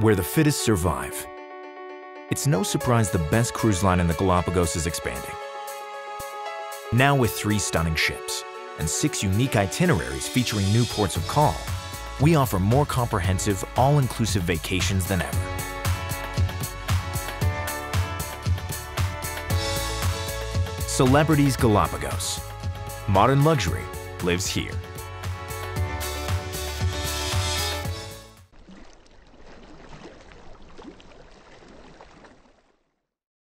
where the fittest survive. It's no surprise the best cruise line in the Galapagos is expanding. Now with three stunning ships and six unique itineraries featuring new ports of call, we offer more comprehensive, all-inclusive vacations than ever. Celebrity's Galapagos. Modern luxury lives here.